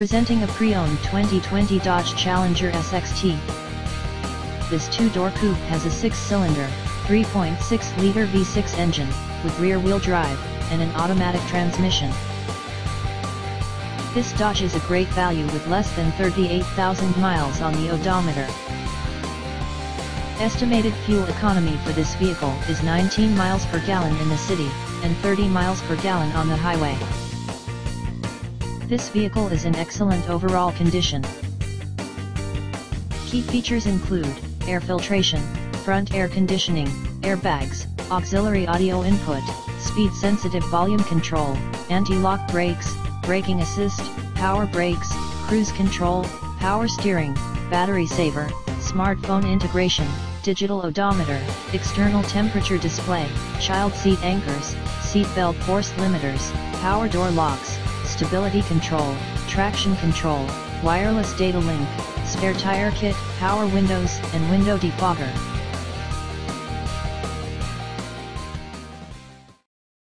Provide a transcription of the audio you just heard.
Presenting a pre-owned 2020 Dodge Challenger SXT. This two-door coupe has a six-cylinder, 3.6-liter V6 engine, with rear-wheel drive, and an automatic transmission. This Dodge is a great value with less than 38,000 miles on the odometer. Estimated fuel economy for this vehicle is 19 miles per gallon in the city, and 30 miles per gallon on the highway. This vehicle is in excellent overall condition. Key features include, air filtration, front air conditioning, airbags, auxiliary audio input, speed-sensitive volume control, anti-lock brakes, braking assist, power brakes, cruise control, power steering, battery saver, smartphone integration, digital odometer, external temperature display, child seat anchors, seat belt force limiters, power door locks, stability control, traction control, wireless data link, spare tire kit, power windows and window defogger.